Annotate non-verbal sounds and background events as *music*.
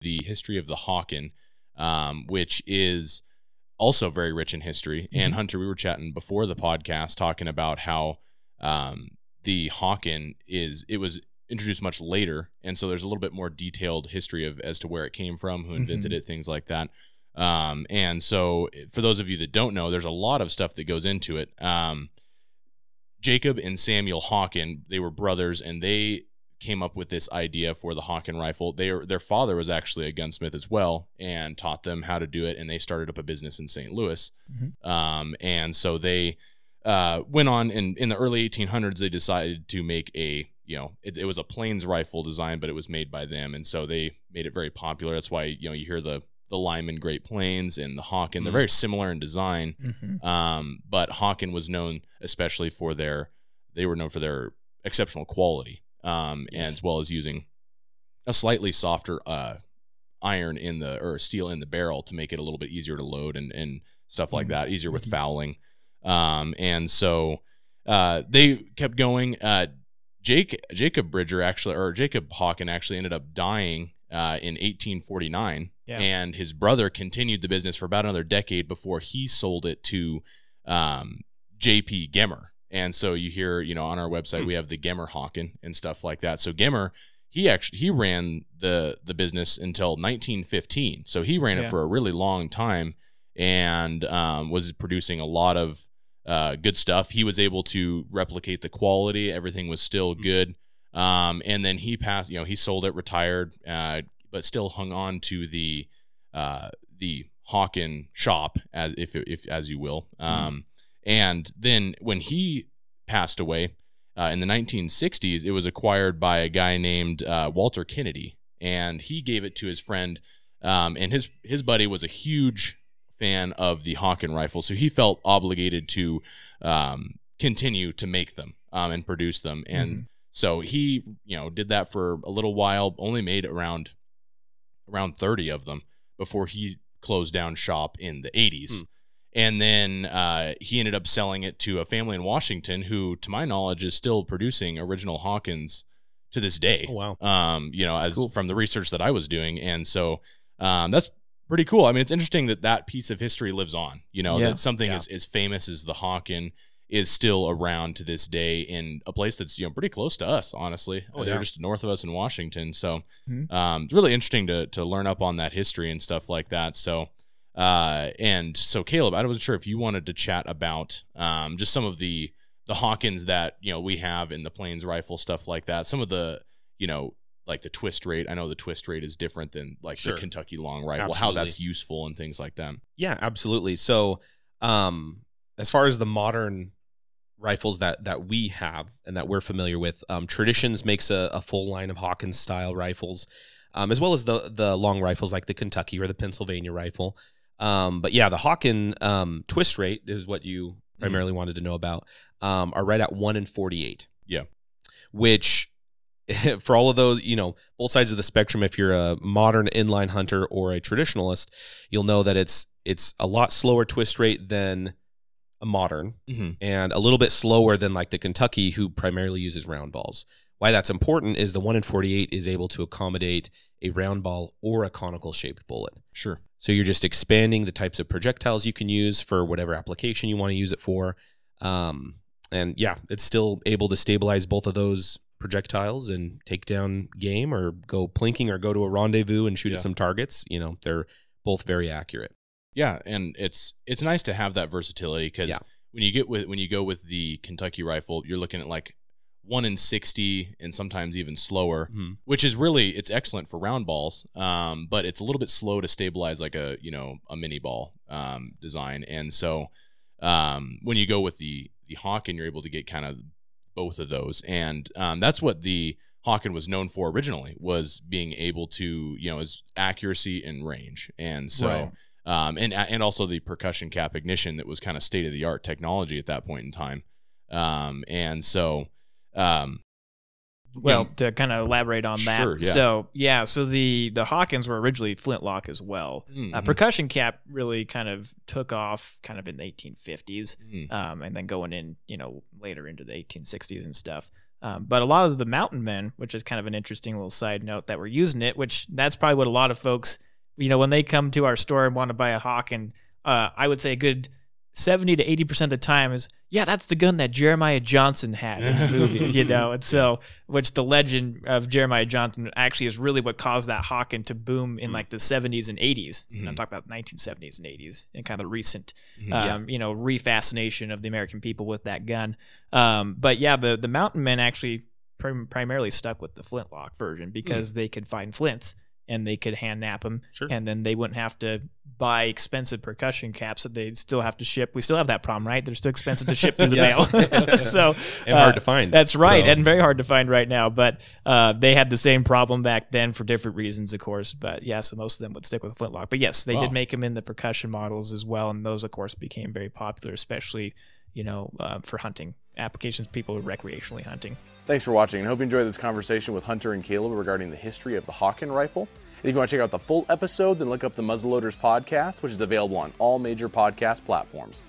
the history of the Hawken, um, which is also very rich in history. And Mhm. Hunter, we were chatting before the podcast talking about how um, the Hawken is it was introduced much later, and so there's a little bit more detailed history of as to where it came from, who invented Mhm. it, things like that. Um, and so, for those of you that don't know, there's a lot of stuff that goes into it. Um, Jacob and Samuel Hawken, they were brothers, and they came up with this idea for the Hawken rifle. They their father was actually a gunsmith as well, and taught them how to do it. And they started up a business in St. Louis. Mhm. Um, and so they uh, went on in in the early 1800s. They decided to make a you know it, it was a plains rifle design, but it was made by them, and so they made it very popular. That's why you know you hear the the Lyman Great Plains and the Hawken. They're Mm. very similar in design. Mhm. Um, but Hawken was known especially for their they were known for their exceptional quality, um, Yes. as well as using a slightly softer uh, iron in the or steel in the barrel to make it a little bit easier to load and and stuff like Mhm. that, easier with Mhm. fouling. Um, and so uh, they kept going. Uh, Jake Jacob Bridger actually or Jacob Hawken actually ended up dying uh, in 1849 Yeah. and his brother continued the business for about another decade before he sold it to um, JP Gemmer. And so you hear, you know, on our website Hmm. we have the Gemmer Hawken and stuff like that. So Gemmer, he actually he ran the the business until 1915. So he ran Yeah. it for a really long time and um, was producing a lot of uh, good stuff. He was able to replicate the quality. Everything was still Hmm. good. Um, and then he passed, you know, he sold it, retired, uh, but still hung on to the uh, the Hawken shop, as if if as you will. Um, And then when he passed away uh, in the 1960s, it was acquired by a guy named uh, Walter Kennedy, and he gave it to his friend. Um, and his his buddy was a huge fan of the Hawken rifle, so he felt obligated to um, continue to make them um, and produce them. And Mhm. so he, you know, did that for a little while. Only made around around thirty of them before he closed down shop in the eighties. Hmm. And then uh, he ended up selling it to a family in Washington, who, to my knowledge, is still producing original Hawkens to this day. Oh wow. Um, you know, That's as cool. from the research that I was doing, and so um, that's pretty cool. I mean, it's interesting that that piece of history lives on. You know, Yeah. that something Yeah. as, as famous as the Hawken is still around to this day in a place that's you know pretty close to us. Honestly, Oh, they're yeah. just north of us in Washington. So Mhm. um, it's really interesting to to learn up on that history and stuff like that. So. Uh, and so Caleb, I wasn't sure if you wanted to chat about um, just some of the the Hawkens that you know we have in the plains rifle stuff like that. Some of the you know like the twist rate. I know the twist rate is different than like Sure. the Kentucky long rifle. How that's useful and things like that. Yeah, absolutely. So, um, as far as the modern rifles that that we have and that we're familiar with, um, Traditions makes a, a full line of Hawkens style rifles, um, as well as the the long rifles like the Kentucky or the Pennsylvania rifle. Um, but yeah, the Hawken um, twist rate is what you primarily wanted to know about. Um, are right at one in forty eight. Yeah. which *laughs* for all of those, you know, both sides of the spectrum. If you're a modern inline hunter or a traditionalist, you'll know that it's it's a lot slower twist rate than a modern Mm-hmm. and a little bit slower than like the Kentucky who primarily uses round balls. Why that's important is the 1 in 48 is able to accommodate a round ball or a conical shaped bullet. Sure. So you're just expanding the types of projectiles you can use for whatever application you want to use it for. Um, and yeah, it's still able to stabilize both of those projectiles and take down game or go plinking or go to a rendezvous and shoot Yeah. at some targets. You know, they're both very accurate. Yeah, and it's it's nice to have that versatility because Yeah. when you get with when you go with the Kentucky rifle, you're looking at like one in sixty and sometimes even slower, Mhm. which is really it's excellent for round balls. Um, but it's a little bit slow to stabilize like a you know a minié ball um, design, and so um, when you go with the the Hawken, you're able to get kind of both of those, and um, that's what the Hawken was known for originally was being able to you know is accuracy and range, and so. Right. Um, and and also the percussion cap ignition that was kind of state of the art technology at that point in time, um, and so um, Well, know, to kind of elaborate on that. Sure, yeah. So yeah, so the the Hawkens were originally flintlock as well. Uh, mhm, percussion cap really kind of took off kind of in the 1850s, mhm. um, and then going in, you know, later into the 1860s and stuff. Um, but a lot of the mountain men, which is kind of an interesting little side note, that were using it, which that's probably what a lot of folks, you know, when they come to our store and want to buy a hawk, and uh, I would say a good 70 to 80% of the time is, yeah, that's the gun that Jeremiah Johnson had in the *laughs* movies, you know? And so, which the legend of Jeremiah Johnson actually is really what caused that Hawken to boom in like the 70s and 80s. And I'm talking about 1970s and 80s and kind of the recent, Mhm. um, you know, refascination of the American people with that gun. Um, but yeah, the, the mountain men actually prim- primarily stuck with the flintlock version because they could find flints and they could hand knap them Sure. and then they wouldn't have to buy expensive percussion caps that they'd still have to ship. We still have that problem, right? They're still expensive to ship through the mail. *laughs* *laughs* so and uh, hard to find. that's right, So- and very hard to find right now. But uh, they had the same problem back then for different reasons, of course. But yeah, so most of them would stick with flintlock. But yes, they Wow. did make them in the percussion models as well, and those, of course, became very popular, especially you know uh, for hunting applications, people who are recreationally hunting. Thanks for watching and hope you enjoyed this conversation with Hunter and Caleb regarding the history of the Hawken rifle. If you want to check out the full episode, then look up the Muzzleloaders podcast, which is available on all major podcast platforms.